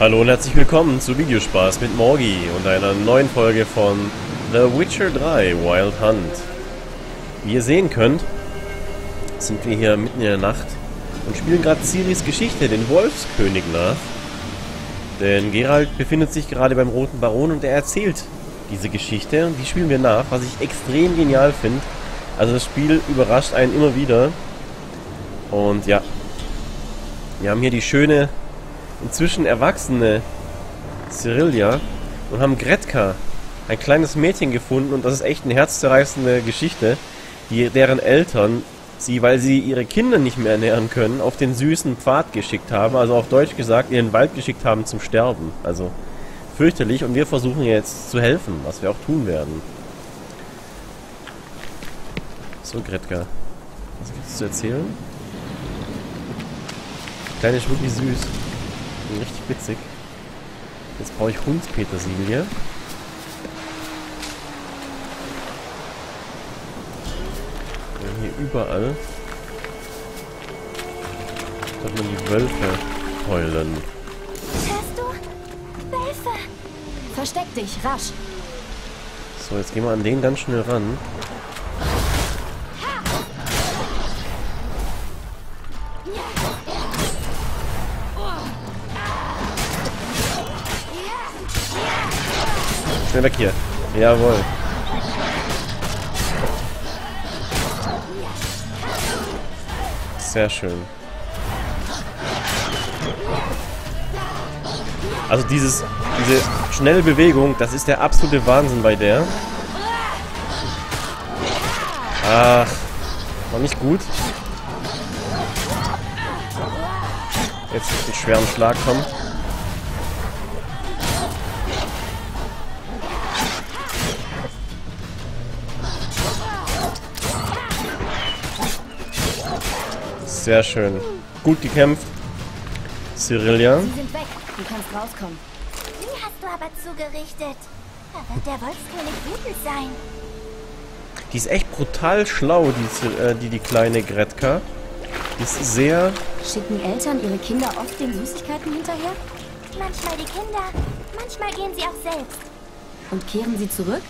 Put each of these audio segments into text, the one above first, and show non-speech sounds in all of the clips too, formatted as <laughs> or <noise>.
Hallo und herzlich willkommen zu Videospaß mit Morgi und einer neuen Folge von The Witcher 3 Wild Hunt. Wie ihr sehen könnt, sind wir hier mitten in der Nacht und spielen gerade Ciris Geschichte, den Wolfskönig, nach. Denn Geralt befindet sich gerade beim Roten Baron und er erzählt diese Geschichte und die spielen wir nach, was ich extrem genial finde. Also das Spiel überrascht einen immer wieder. Und ja, wir haben hier die schöne inzwischen erwachsene Cyrillia und haben Gretka, ein kleines Mädchen gefunden und das ist echt eine herzzerreißende Geschichte, die, deren Eltern sie, weil sie ihre Kinder nicht mehr ernähren können, auf den süßen Pfad geschickt haben, also auf Deutsch gesagt, ihren Wald geschickt haben zum Sterben. Also fürchterlich und wir versuchen jetzt zu helfen, was wir auch tun werden. So, Gretka. Was gibt's zu erzählen? Kleine ist wirklich süß. Richtig witzig. Jetzt brauche ich Hundspetersilie. hier überall. Dass man die Wölfe heulen. Hörst du? Wölfe! Versteck dich, rasch! So, jetzt gehen wir an den ganz schnell ran. Schnell weg hier. Jawohl. Sehr schön. Also dieses, diese schnelle Bewegung, das ist der absolute Wahnsinn bei der. Ach, war nicht gut. Jetzt einen schweren Schlag kommt. Sehr schön. Gut gekämpft. Cyrillia. Sie sind weg. Du kannst rauskommen. Die hast du aber zugerichtet. Da wird der Wolfskönig wütend sein. Die ist echt brutal schlau, die, äh, die, die kleine Gretka. Die ist sehr... Schicken Eltern ihre Kinder oft den Süßigkeiten hinterher? Manchmal die Kinder, manchmal gehen sie auch selbst. Und kehren sie zurück?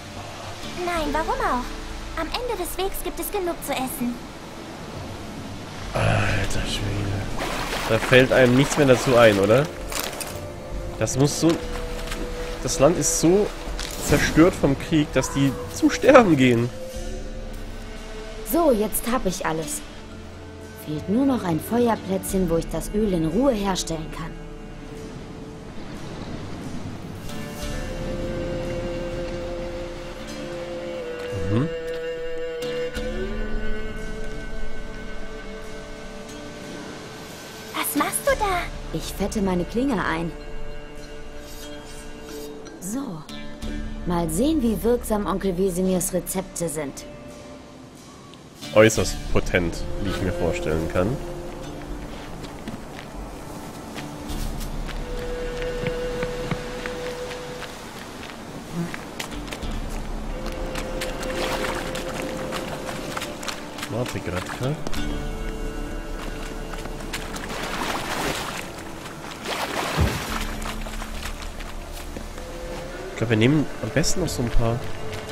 Nein, warum auch? Am Ende des Wegs gibt es genug zu essen. Alter Schwede. Da fällt einem nichts mehr dazu ein, oder? Das muss so... Das Land ist so zerstört vom Krieg, dass die zu sterben gehen. So, jetzt hab ich alles. Fehlt nur noch ein Feuerplätzchen, wo ich das Öl in Ruhe herstellen kann. Fette meine Klinge ein. So. Mal sehen, wie wirksam Onkel Wesemirs Rezepte sind. Äußerst potent, wie ich mir vorstellen kann. Glaube, wir nehmen am besten noch so ein paar...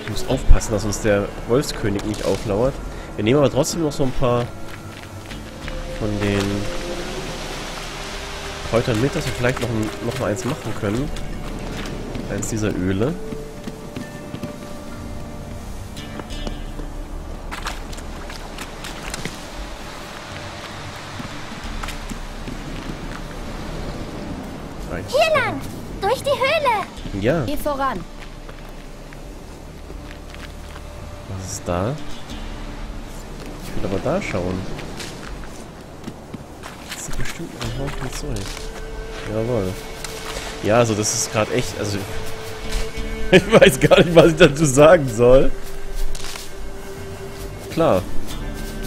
Ich muss aufpassen, dass uns der Wolfskönig nicht auflauert. Wir nehmen aber trotzdem noch so ein paar von den Kräutern mit, dass wir vielleicht noch, ein, noch mal eins machen können. Eins dieser Öle. Ja, Geh voran. was ist da? Ich will aber da schauen. Das ist bestimmt ein Haufen Zeug. Jawohl. Ja, also das ist gerade echt, also <laughs> ich weiß gar nicht, was ich dazu sagen soll. Klar,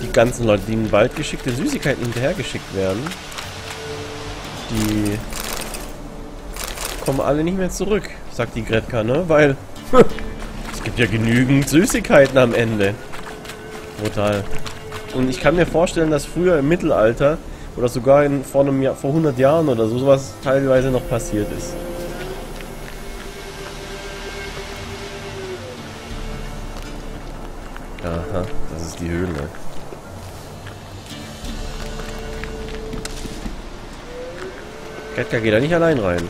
die ganzen Leute, die in den Wald geschickte Süßigkeiten hinterhergeschickt werden, die kommen alle nicht mehr zurück, sagt die Gretka, ne? Weil <laughs> es gibt ja genügend Süßigkeiten am Ende. Brutal. Und ich kann mir vorstellen, dass früher im Mittelalter oder sogar in, vor, einem Jahr, vor 100 Jahren oder so sowas teilweise noch passiert ist. Aha, das ist die Höhle. Ketka geht da nicht allein rein.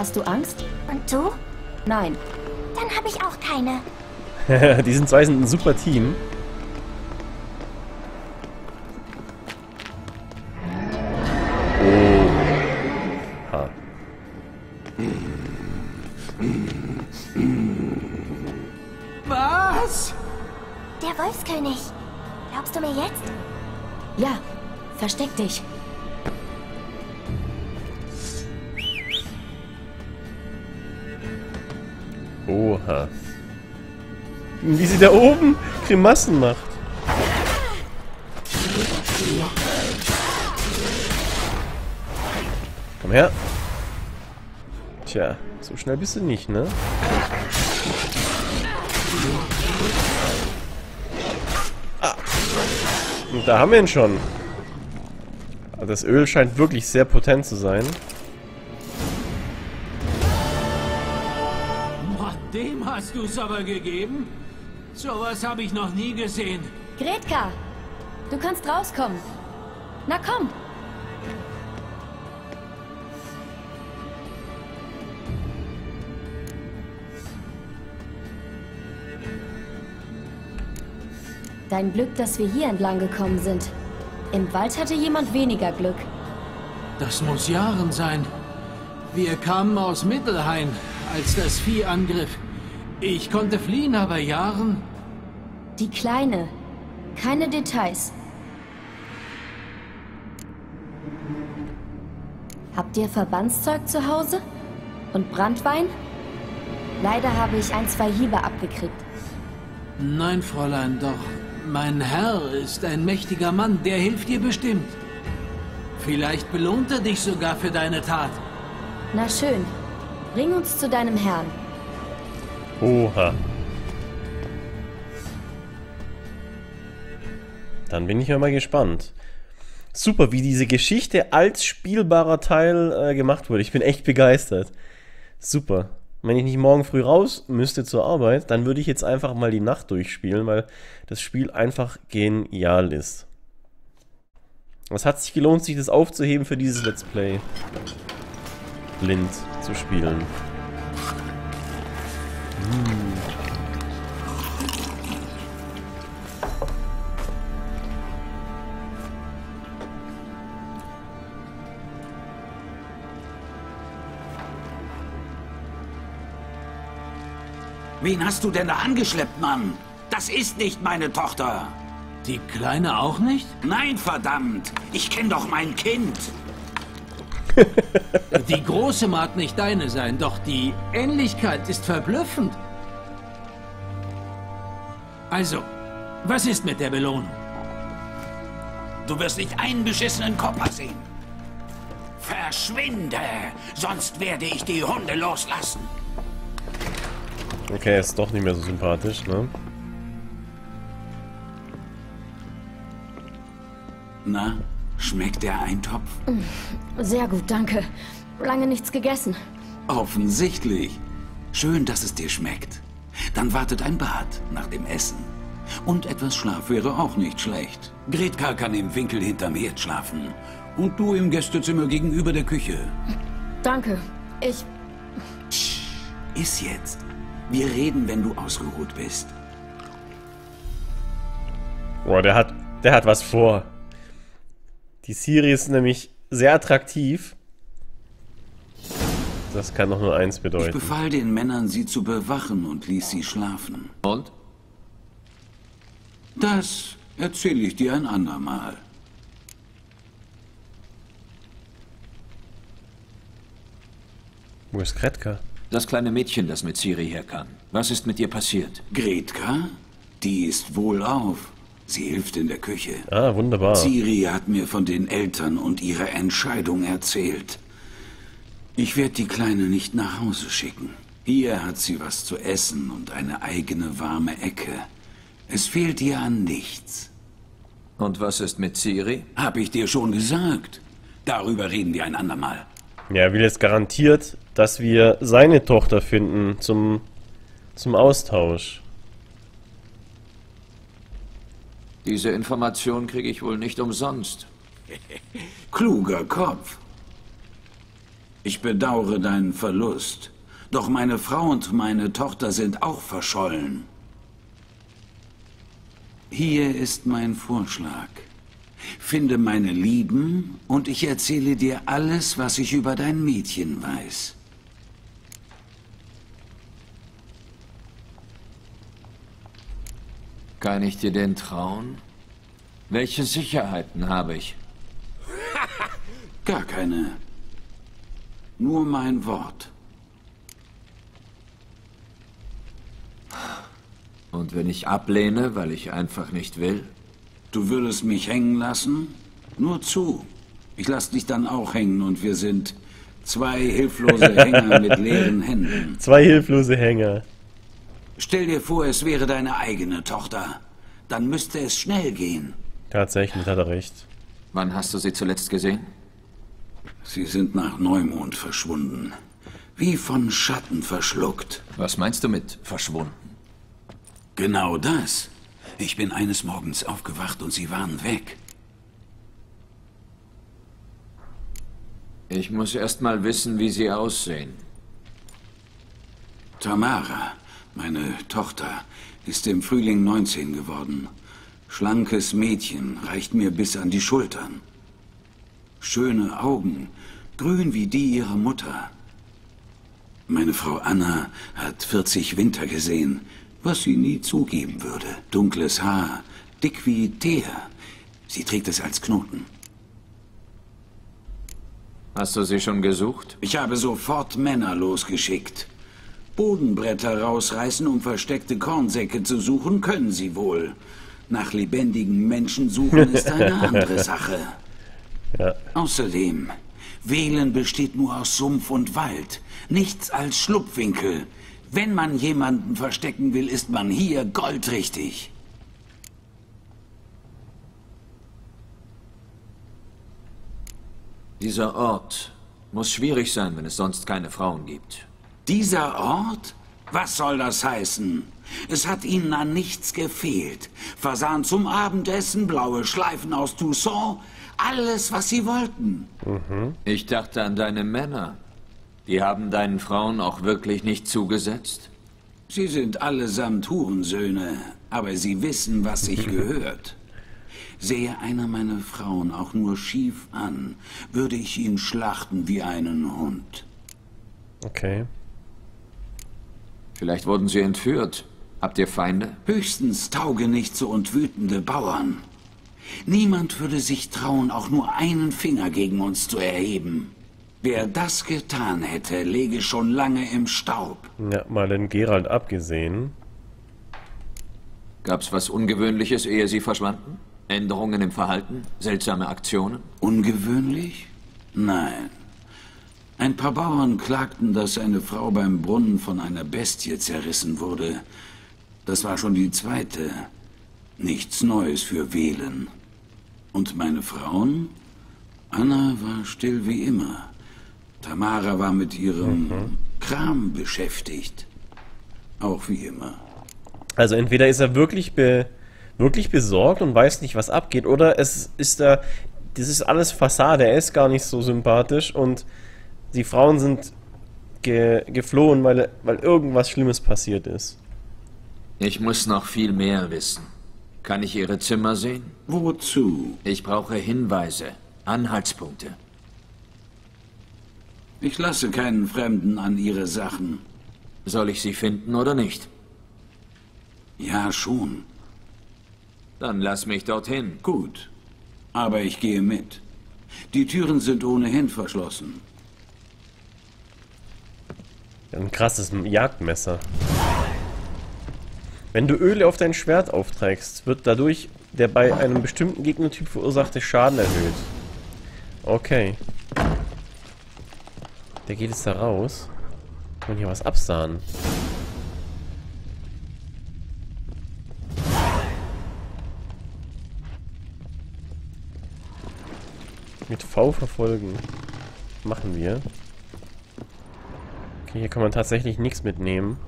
Hast du Angst? Und du? Nein. Dann habe ich auch keine. <laughs> die sind zwei sind ein super Team. Wie sie da oben Grimassen macht. Komm her. Tja, so schnell bist du nicht, ne? Ah. Und da haben wir ihn schon. Das Öl scheint wirklich sehr potent zu sein. Dem hast du's aber gegeben? Sowas habe ich noch nie gesehen. Gretka, du kannst rauskommen. Na komm. Dein Glück, dass wir hier entlang gekommen sind. Im Wald hatte jemand weniger Glück. Das muss Jahren sein. Wir kamen aus Mittelhain, als das Vieh angriff. Ich konnte fliehen, aber Jahren... Die Kleine. Keine Details. Habt ihr Verbandszeug zu Hause? Und Brandwein? Leider habe ich ein, zwei Hiebe abgekriegt. Nein, Fräulein, doch mein Herr ist ein mächtiger Mann, der hilft dir bestimmt. Vielleicht belohnt er dich sogar für deine Tat. Na schön. Bring uns zu deinem Herrn. Oha. Dann bin ich ja mal gespannt. Super, wie diese Geschichte als spielbarer Teil äh, gemacht wurde. Ich bin echt begeistert. Super. Wenn ich nicht morgen früh raus müsste zur Arbeit, dann würde ich jetzt einfach mal die Nacht durchspielen, weil das Spiel einfach genial ist. Es hat sich gelohnt, sich das aufzuheben für dieses Let's Play. Blind zu spielen. Hm. Wen hast du denn da angeschleppt, Mann? Das ist nicht meine Tochter. Die Kleine auch nicht? Nein, verdammt. Ich kenne doch mein Kind. <laughs> Die Große mag nicht deine sein, doch die Ähnlichkeit ist verblüffend. Also, was ist mit der Belohnung? Du wirst nicht einen beschissenen Kopper sehen. Verschwinde, sonst werde ich die Hunde loslassen. Okay, ist doch nicht mehr so sympathisch, ne? Na, schmeckt der Eintopf? Sehr gut, danke. Lange nichts gegessen. Offensichtlich. Schön, dass es dir schmeckt. Dann wartet ein Bad nach dem Essen. Und etwas Schlaf wäre auch nicht schlecht. Gretka kann im Winkel hinterm Herd schlafen. Und du im Gästezimmer gegenüber der Küche. Danke. Ich. Psst, iss jetzt. Wir reden, wenn du ausgeruht bist. Boah, der hat, der hat was vor. Die Siri ist nämlich sehr attraktiv. Das kann doch nur eins Ich bedeuten. befahl den Männern, sie zu bewachen und ließ sie schlafen. Und? Das erzähle ich dir ein andermal. Wo ist Kretka? Das kleine Mädchen, das mit Siri herkam. Was ist mit ihr passiert? Gretka? Die ist wohlauf. Sie hilft in der Küche. Ah, wunderbar. Siri hat mir von den Eltern und ihrer Entscheidung erzählt. Ich werde die Kleine nicht nach Hause schicken. Hier hat sie was zu essen und eine eigene warme Ecke. Es fehlt dir an nichts. Und was ist mit Ciri? Hab ich dir schon gesagt. Darüber reden wir ein andermal. Ja, er will jetzt garantiert, dass wir seine Tochter finden zum, zum Austausch. Diese Information kriege ich wohl nicht umsonst. <laughs> Kluger Kopf. Ich bedauere deinen Verlust. Doch meine Frau und meine Tochter sind auch verschollen. Hier ist mein Vorschlag. Finde meine Lieben und ich erzähle dir alles, was ich über dein Mädchen weiß. Kann ich dir denn trauen? Welche Sicherheiten habe ich? <laughs> Gar keine. Nur mein Wort. Und wenn ich ablehne, weil ich einfach nicht will? Du würdest mich hängen lassen? Nur zu. Ich lass dich dann auch hängen und wir sind zwei hilflose Hänger mit leeren Händen. <laughs> Zwei hilflose Hänger. Stell dir vor, es wäre deine eigene Tochter. Dann müsste es schnell gehen. Tatsächlich hat er recht. Wann hast du sie zuletzt gesehen? Sie sind nach Neumond verschwunden. Wie von Schatten verschluckt. Was meinst du mit verschwunden? Genau das. Ich bin eines Morgens aufgewacht und sie waren weg. Ich muss erst mal wissen, wie sie aussehen. Tamara, meine Tochter, ist im Frühling 19 geworden. Schlankes Mädchen, reicht mir bis an die Schultern. Schöne Augen, grün wie die ihrer Mutter. Meine Frau Anna hat 40 Winter gesehen, was sie nie zugeben würde. Dunkles Haar, dick wie Teer. Sie trägt es als Knoten. Hast du sie schon gesucht? Ich habe sofort Männer losgeschickt. Bodenbretter rausreißen, um versteckte Kornsäcke zu suchen, können sie wohl. Nach lebendigen Menschen suchen ist eine <laughs> andere Sache. Ja. Außerdem, Wählen besteht nur aus Sumpf und Wald, nichts als Schlupfwinkel. Wenn man jemanden verstecken will, ist man hier goldrichtig. Dieser Ort muss schwierig sein, wenn es sonst keine Frauen gibt. Dieser Ort? Was soll das heißen? Es hat ihnen an nichts gefehlt. Fasan zum Abendessen, blaue Schleifen aus Toussaint, alles, was sie wollten. Ich dachte an deine Männer. Die haben deinen Frauen auch wirklich nicht zugesetzt? Sie sind allesamt Hurensöhne, aber sie wissen, was sich <laughs> gehört. Sähe einer meiner Frauen auch nur schief an, würde ich ihn schlachten wie einen Hund. Okay. Vielleicht wurden sie entführt. Habt ihr Feinde? Höchstens taugenichtse und wütende Bauern. Niemand würde sich trauen, auch nur einen Finger gegen uns zu erheben. Wer das getan hätte, läge schon lange im Staub. Ja, mal den Gerald abgesehen. Gab's was Ungewöhnliches, ehe sie verschwanden? Änderungen im Verhalten? Seltsame Aktionen? Ungewöhnlich? Nein. Ein paar Bauern klagten, dass eine Frau beim Brunnen von einer Bestie zerrissen wurde. Das war schon die zweite. Nichts Neues für Wählen. Und meine Frauen? Anna war still wie immer. Tamara war mit ihrem Kram beschäftigt. Auch wie immer. Also entweder ist er wirklich be wirklich besorgt und weiß nicht, was abgeht, oder es ist da, das ist alles Fassade, er ist gar nicht so sympathisch und die Frauen sind ge geflohen, weil, weil irgendwas Schlimmes passiert ist. Ich muss noch viel mehr wissen. Kann ich ihre Zimmer sehen? Wozu? Ich brauche Hinweise, Anhaltspunkte. Ich lasse keinen Fremden an ihre Sachen. Soll ich sie finden oder nicht? Ja, schon. Dann lass mich dorthin. Gut. Aber ich gehe mit. Die Türen sind ohnehin verschlossen. Ein krasses Jagdmesser. Wenn du Öle auf dein Schwert aufträgst, wird dadurch der bei einem bestimmten Gegnertyp verursachte Schaden erhöht. Okay. Der geht jetzt da raus. Und hier was absahen? Mit V verfolgen. Machen wir. Okay, hier kann man tatsächlich nichts mitnehmen.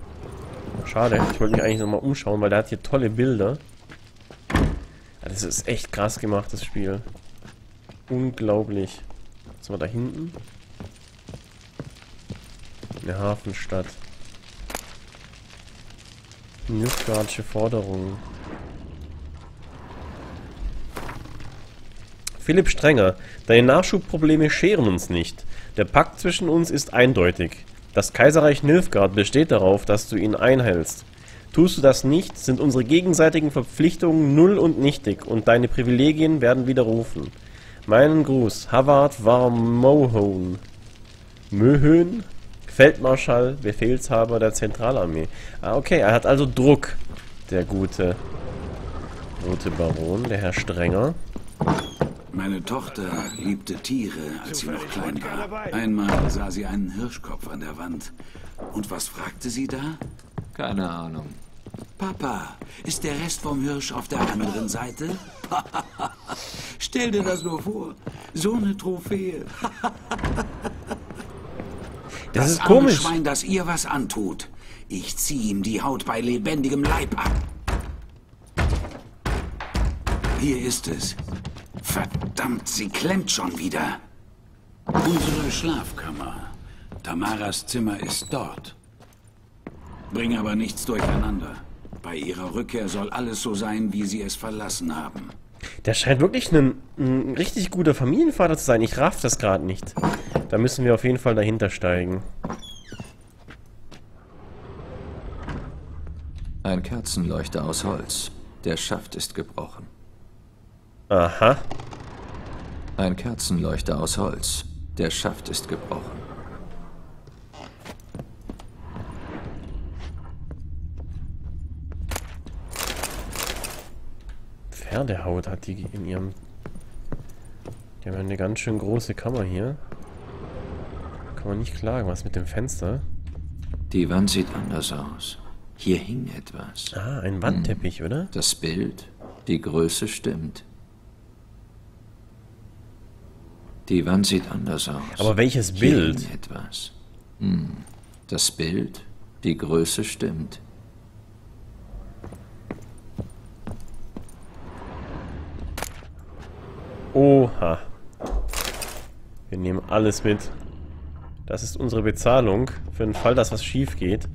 Schade, ich wollte mich eigentlich nochmal umschauen, weil der hat hier tolle Bilder. Das ist echt krass gemacht, das Spiel. Unglaublich. Was wir da hinten? Eine Hafenstadt. Nilfgaardsche Forderungen. Philipp Strenger, deine Nachschubprobleme scheren uns nicht. Der Pakt zwischen uns ist eindeutig. Das Kaiserreich Nilfgaard besteht darauf, dass du ihn einhältst. Tust du das nicht, sind unsere gegenseitigen Verpflichtungen null und nichtig und deine Privilegien werden widerrufen. Meinen Gruß, Havard war Mohone. Möhön? Feldmarschall, Befehlshaber der Zentralarmee. Ah, okay, er hat also Druck, der gute rote Baron, der Herr Strenger. Meine Tochter liebte Tiere, als sie noch klein war. Einmal sah sie einen Hirschkopf an der Wand. Und was fragte sie da? Keine Ahnung. Papa, ist der Rest vom Hirsch auf der anderen Seite? <laughs> Stell dir das nur vor. So eine Trophäe. <laughs> Das, ist arme komisch. Schwein, das ihr was antut. Ich zieh ihm die Haut bei lebendigem Leib ab. Hier ist es. Verdammt, sie klemmt schon wieder. Unsere Schlafkammer. Tamaras Zimmer ist dort. Bring aber nichts durcheinander. Bei ihrer Rückkehr soll alles so sein, wie sie es verlassen haben. Der scheint wirklich ein, ein richtig guter Familienvater zu sein. Ich raff das gerade nicht. Da müssen wir auf jeden Fall dahinter steigen. Ein Kerzenleuchter aus Holz. Der Schaft ist gebrochen. Aha. Ein Kerzenleuchter aus Holz. Der Schaft ist gebrochen. Pferdehaut hat die in ihrem... Die haben eine ganz schön große Kammer hier. Kann man nicht klagen. Was mit dem Fenster? Die Wand sieht anders aus. Hier hing etwas. Ah, ein Wandteppich, oder? Das Bild, die Größe stimmt. Die Wand sieht anders aus. Aber welches Bild? hing etwas. Hm. Das Bild, die Größe stimmt. Oha. Wir nehmen alles mit. Das ist unsere Bezahlung für den Fall, dass was schief geht.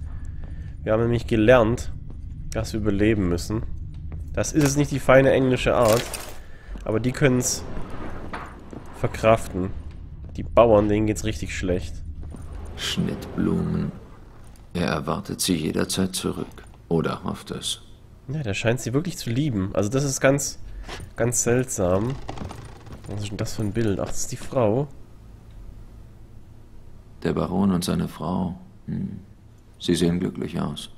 Wir haben nämlich gelernt, dass wir überleben müssen. Das ist es nicht die feine englische Art, aber die können es verkraften. Die Bauern, denen geht's richtig schlecht. Schnittblumen. Er erwartet sie jederzeit zurück. Oder hofft es. Ja, der scheint sie wirklich zu lieben. Also das ist ganz, ganz seltsam. Was ist denn das für ein Bild? Ach, das ist die Frau. Der Baron und seine Frau. Hm. Sie sehen glücklich aus.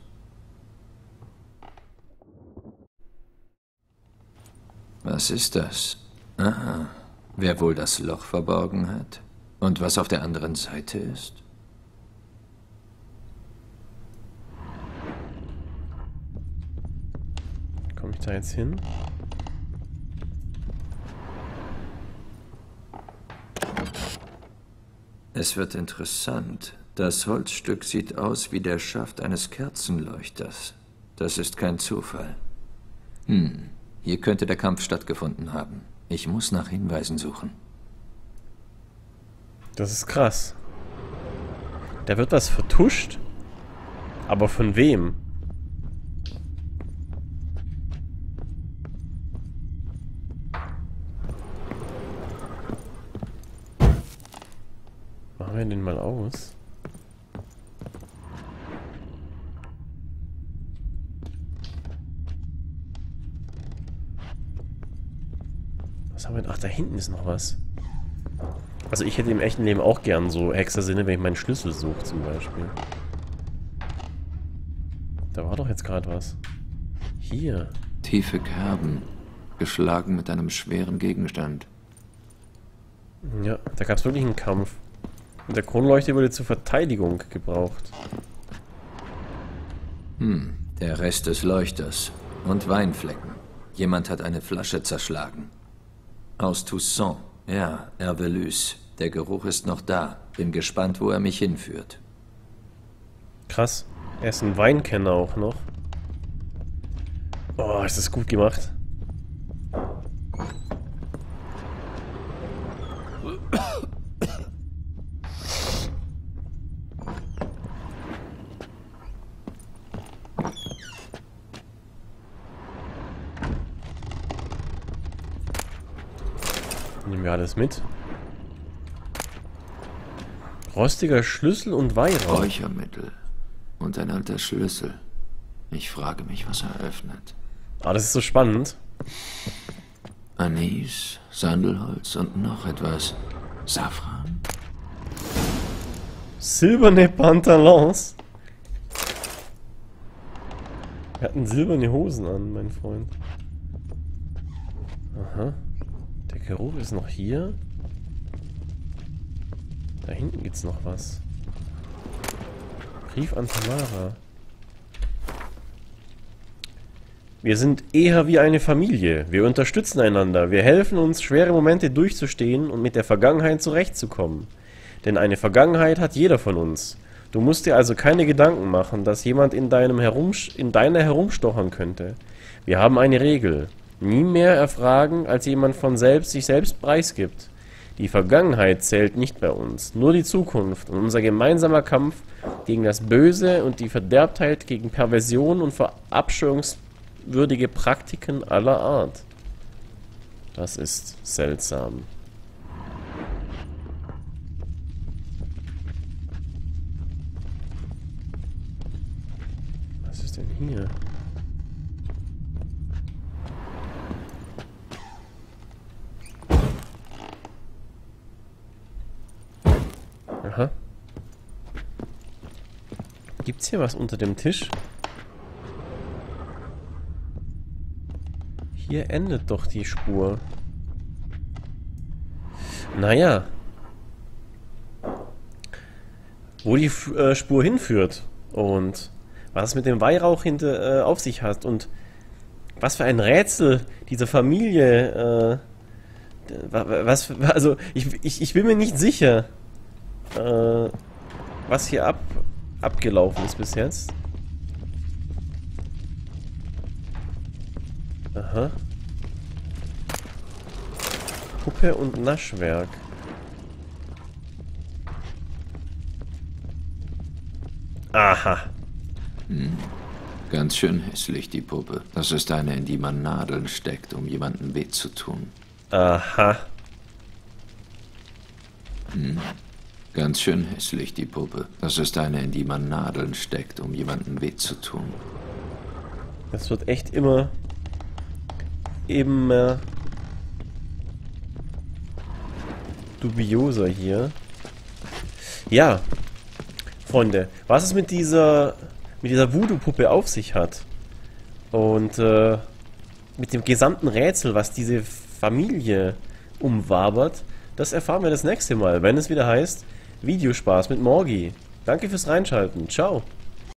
Was ist das? Aha. Wer wohl das Loch verborgen hat? Und was auf der anderen Seite ist? Komme ich da jetzt hin? Es wird interessant. Das Holzstück sieht aus wie der Schaft eines Kerzenleuchters. Das ist kein Zufall. Hm, hier könnte der Kampf stattgefunden haben. Ich muss nach Hinweisen suchen. Das ist krass. Da wird was vertuscht. Aber von wem? Machen wir den mal aus. Was haben wir denn? Ach, da hinten ist noch was. Also ich hätte im echten Leben auch gern so Hexersinne, wenn ich meinen Schlüssel suche zum Beispiel. Da war doch jetzt gerade was. Hier. Tiefe Kerben, geschlagen mit einem schweren Gegenstand. Ja, da gab es wirklich einen Kampf. Und der Kronleuchter wurde zur Verteidigung gebraucht. Hm, der Rest des Leuchters. Und Weinflecken. Jemand hat eine Flasche zerschlagen. Aus Toussaint, Ja, Hervelus. Der Geruch ist noch da. Bin gespannt, wo er mich hinführt. Krass. Er ist ein Weinkenner auch noch. Oh, ist das gut gemacht. Alles mit. Rostiger Schlüssel und Weihrauch. Räuchermittel. Und ein alter Schlüssel. Ich frage mich, was er öffnet. Ah, das ist so spannend. Anis, Sandelholz und noch etwas. Safran? Silberne Pantalons. Er hatten silberne Hosen an, mein Freund. Aha. Geruch ist noch hier. Da hinten gibt's noch was. Brief an Tamara. Wir sind eher wie eine Familie. Wir unterstützen einander. Wir helfen uns, schwere Momente durchzustehen und mit der Vergangenheit zurechtzukommen. Denn eine Vergangenheit hat jeder von uns. Du musst dir also keine Gedanken machen, dass jemand in, deinem Herumsch in deiner herumstochern könnte. Wir haben eine Regel. Nie mehr erfragen, als jemand von selbst sich selbst preisgibt. Die Vergangenheit zählt nicht bei uns, nur die Zukunft und unser gemeinsamer Kampf gegen das Böse und die Verderbtheit, gegen Perversion und verabscheuungswürdige Praktiken aller Art. Das ist seltsam. Was ist denn hier? Aha. Gibt's hier was unter dem Tisch? Hier endet doch die Spur. Naja. Wo die äh, Spur hinführt und was es mit dem Weihrauch hinter, äh, auf sich hat und was für ein Rätsel diese Familie, äh, was, also ich, ich, ich bin mir nicht sicher, äh, was hier ab, abgelaufen ist bis jetzt. Aha. Puppe und Naschwerk. Aha. Hm. Ganz schön hässlich, die Puppe. Das ist eine, in die man Nadeln steckt, um jemandem weh zu tun. Aha. Hm. Ganz schön hässlich, die Puppe. Das ist eine, in die man Nadeln steckt, um jemandem weh zu tun. Das wird echt immer... immer... dubioser hier. Ja. Freunde, was es mit dieser... mit dieser Voodoo-Puppe auf sich hat. Und, äh, mit dem gesamten Rätsel, was diese Familie umwabert, das erfahren wir das nächste Mal, wenn es wieder heißt Videospaß mit Morgi. Danke fürs Reinschalten. Ciao.